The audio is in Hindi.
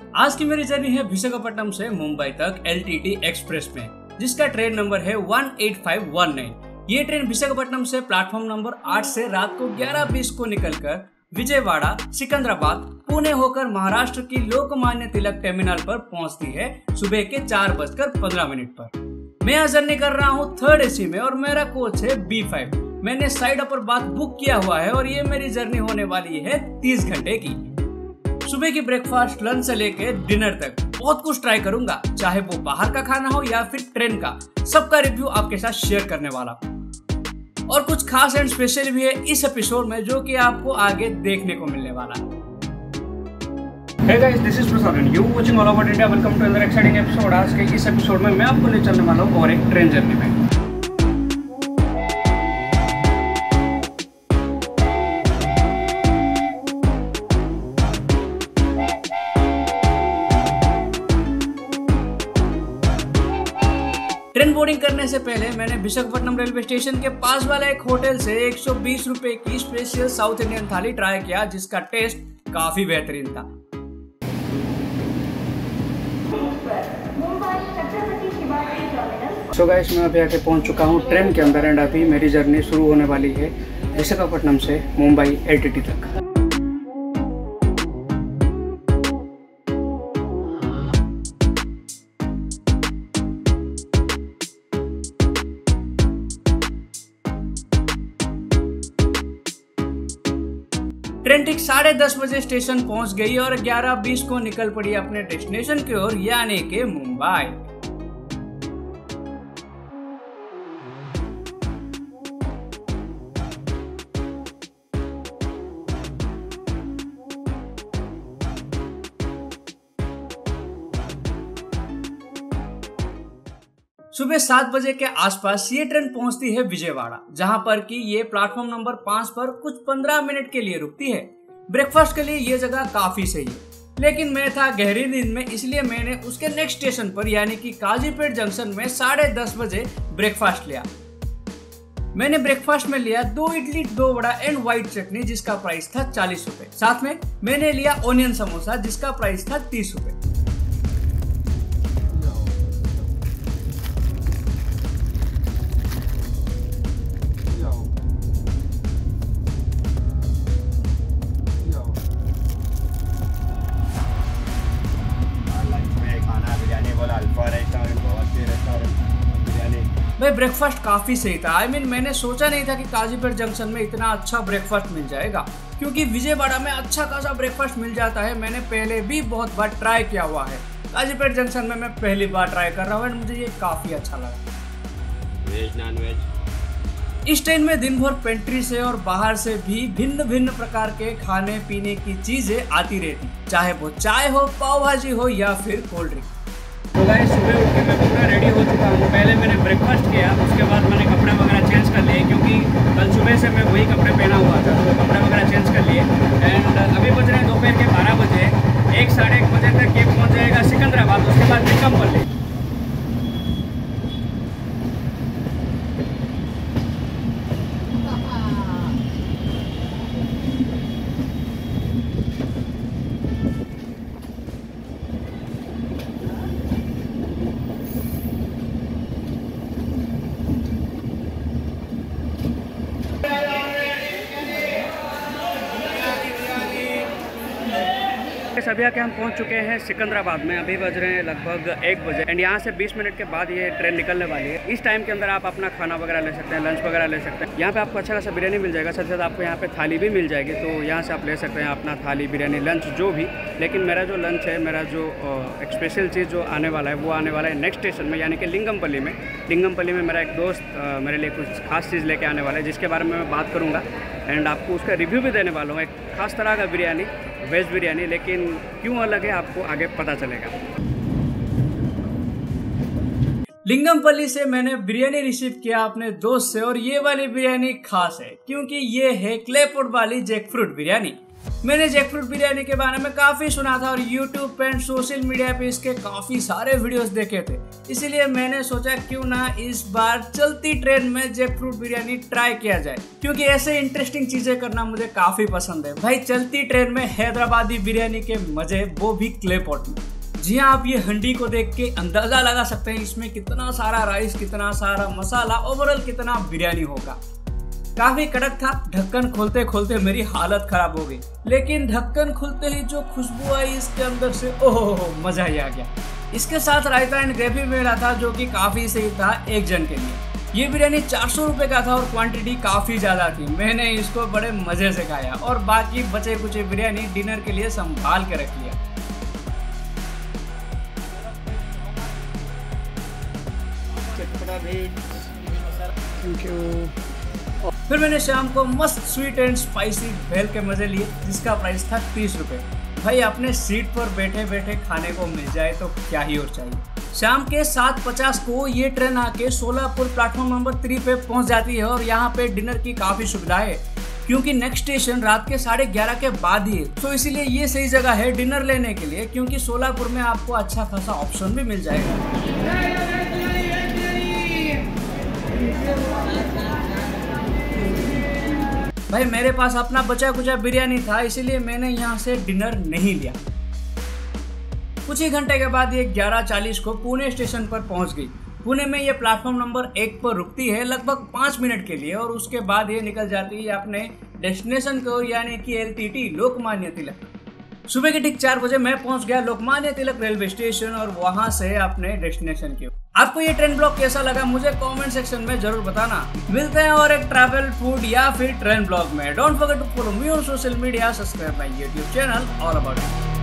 आज की मेरी जर्नी है विशाखापट्टनम से मुंबई तक एलटीटी एक्सप्रेस में, जिसका ट्रेन नंबर है 18519 ये ट्रेन विशाखापट्टनम से प्लेटफॉर्म नंबर 8 से रात को 11:20 को निकलकर विजयवाड़ा, सिकंदराबाद, पुणे होकर महाराष्ट्र की लोकमान्य तिलक टर्मिनल पर पहुँचती है सुबह के चार बजकर पंद्रह मिनट पर। मैं यहाँ जर्नी कर रहा हूँ थर्ड एसी में और मेरा कोच है बी फाइव मैंने साइड अपर बात बुक किया हुआ है और ये मेरी जर्नी होने वाली है तीस घंटे की। सुबह की ब्रेकफास्ट लंच से लेके डिनर तक। बहुत कुछ ट्राई करूँगा चाहे वो बाहर का खाना हो या फिर ट्रेन का। सबका रिव्यू आपके साथ शेयर करने वाला और कुछ खास एंड स्पेशल भी है इस एपिसोड में जो कि आपको आगे देखने को मिलने वाला है। Hey guys, this is Prasad and you watching All About India. Welcome to another exciting episode. आज के इस एपिसोड में मैं आपको ले चलने वाला हूँ और एक ट्रेन जर्नी में। बोर्डिंग करने से पहले मैंने विशाखापट्टनम रेलवे स्टेशन के पास वाला एक होटल से 120 रुपए की special south Indian thali try किया, जिसका टेस्ट काफ़ी बेहतरीन था। सो गाइस मैं अभी आके पहुँच चुका हूँ ट्रेन के अंदर एंड अभी मेरी जर्नी शुरू होने वाली है विशाखापट्टनम से मुंबई एल तक। ट्रेन ठीक साढ़े दस बजे स्टेशन पहुँच गई और ग्यारह बीस को निकल पड़ी अपने डेस्टिनेशन की ओर, यानी के मुंबई। सुबह सात बजे के आसपास ये ट्रेन पहुँचती है विजयवाड़ा, जहाँ पर कि ये प्लेटफॉर्म नंबर पाँच पर कुछ पंद्रह मिनट के लिए रुकती है। ब्रेकफास्ट के लिए ये जगह काफ़ी सही है। लेकिन मैं था गहरी नींद में, इसलिए मैंने उसके नेक्स्ट स्टेशन पर, यानी कि काजीपेट जंक्शन में साढ़े दस बजे ब्रेकफास्ट लिया। मैंने ब्रेकफास्ट में लिया दो इडली, दो बड़ा एंड व्हाइट चटनी, जिसका प्राइस था चालीस रूपए। साथ में मैंने लिया ओनियन समोसा, जिसका प्राइस था तीस रूपए। भाई ब्रेकफास्ट काफ़ी सही था। आई I मीन mean, मैंने सोचा नहीं था कि काजीपेट जंक्शन में इतना अच्छा ब्रेकफास्ट मिल जाएगा। क्योंकि विजयवाड़ा में अच्छा खासा ब्रेकफास्ट मिल जाता है। मैंने पहले भी बहुत बार ट्राई किया हुआ है। काजीपेट जंक्शन में मैं पहली बार ट्राई कर रहा हूँ एंड मुझे ये काफ़ी अच्छा लगा। वेज नॉन वेज इस ट्रेन में दिन भर पेंट्री से और बाहर से भी भिन्न भिन्न प्रकार के खाने पीने की चीज़ें आती रहती। चाहे वो चाय हो पाव भाजी हो या फिर कोल्ड ड्रिंक तो भाई सुबह उठ के मैं पूरा रेडी हो चुका हूँ। पहले मैंने ब्रेकफास्ट किया, उसके बाद मैंने कपड़े वगैरह चेंज कर लिए, क्योंकि कल सुबह से मैं वही कपड़े पहना हुआ था तो कपड़े वगैरह चेंज कर लिए। एंड अभी बज रहे हैं दोपहर के बारह बजे। एक साढ़े एक बजे तक ये पहुँच जाएगा सिकंदराबाद, उसके बाद निकमपल्ली अभी आके हम पहुँच चुके हैं सिकंदराबाद में। अभी बज रहे हैं लगभग एक बजे। एंड यहाँ से 20 मिनट के बाद ये ट्रेन निकलने वाली है। इस टाइम के अंदर आप अपना खाना वगैरह ले सकते हैं लंच वगैरह ले सकते हैं। यहाँ पे आपको अच्छा खासा बिरयानी मिल जाएगा। साथ साथ आपको यहाँ पे थाली भी मिल जाएगी। तो यहाँ से आप ले सकते हैं अपना थाली, बिरयानी लंच जो भी। लेकिन मेरा जो लंच है, मेरा जो स्पेशल चीज़ जो आने वाला है, वो आने वाला है नेक्स्ट स्टेशन में, यानी कि लिंगमपल्ली में। लिंगमपल्ली में मेरा एक दोस्त मेरे लिए कुछ खास चीज़ लेके आने वाला है, जिसके बारे में मैं बात करूँगा। एंड आपको उसका रिव्यू भी देने वाला हूँ। एक खास तरह का बिरयानी। वेज बिरयानी, लेकिन क्यों अलग है, आपको आगे पता चलेगा। लिंगमपल्ली से मैंने बिरयानी रिसीव किया अपने दोस्त से, और ये वाली बिरयानी खास है, क्योंकि ये है क्लेपोट वाली जैक फ्रूट बिरयानी। मैंने जैकफ्रूट बिरयानी के बारे में काफ़ी सुना था और यूट्यूब पे सोशल मीडिया पे इसके काफ़ी सारे वीडियोस देखे थे। इसीलिए मैंने सोचा क्यों ना इस बार चलती ट्रेन में जैकफ्रूट बिरयानी ट्राई किया जाए। क्योंकि ऐसे इंटरेस्टिंग चीज़ें करना मुझे काफ़ी पसंद है। भाई, चलती ट्रेन में हैदराबादी बिरयानी के मज़े, वो भी क्ले पॉट में। जी हाँ आप ये हंडी को देख के अंदाज़ा लगा सकते हैं इसमें कितना सारा राइस कितना सारा मसाला ओवरऑल कितना बिरयानी होगा। काफ़ी कड़क था। ढक्कन खोलते खोलते मेरी हालत खराब हो गई। लेकिन ढक्कन खुलते ही जो खुशबू आई इसके अंदर से ओहो मज़ा ही आ गया। इसके साथ रायता एंड ग्रेवी मिला था जो कि काफ़ी सही था एक जन के लिए। ये बिरयानी चार सौ रुपए का था और क्वांटिटी काफ़ी ज़्यादा थी। मैंने इसको बड़े मज़े से खाया और बाकी बचे कुछ बिरयानी डिनर के लिए संभाल के रख लिया। थैंक यू फिर मैंने शाम को मस्त स्वीट एंड स्पाइसी भेल के मज़े लिए जिसका प्राइस था तीस रुपए भाई अपने सीट पर बैठे बैठे खाने को मिल जाए तो क्या ही और चाहिए शाम के सात पचास को ये ट्रेन आके सोलापुर प्लेटफॉर्म नंबर थ्री पे पहुँच जाती है और यहाँ पे डिनर की काफ़ी सुविधा है क्योंकि नेक्स्ट स्टेशन रात के साढ़े ग्यारह के बाद ही है तो इसीलिए ये सही जगह है डिनर लेने के लिए क्योंकि सोलापुर में आपको अच्छा खासा ऑप्शन भी मिल जाएगा भाई, मेरे पास अपना बचा कुचा बिरयानी था, इसीलिए मैंने यहाँ से डिनर नहीं लिया। कुछ ही घंटे के बाद ये ग्यारह चालीस को पुणे स्टेशन पर पहुँच गई। पुणे में ये प्लेटफॉर्म नंबर एक पर रुकती है लगभग पाँच मिनट के लिए और उसके बाद ये निकल जाती है अपने डेस्टिनेशन को, यानी कि एलटीटी लोकमान्य तिलक। सुबह के ठीक चार बजे मैं पहुँच गया लोकमान्य तिलक रेलवे स्टेशन और वहाँ से अपने डेस्टिनेशन की आपको ये ट्रेन ब्लॉग कैसा लगा, मुझे कमेंट सेक्शन में ज़रूर बताना। मिलते हैं और एक ट्रैवल फ़ूड या फिर ट्रेन ब्लॉग में। Don't forget to follow me on social media subscribe my YouTube channel all about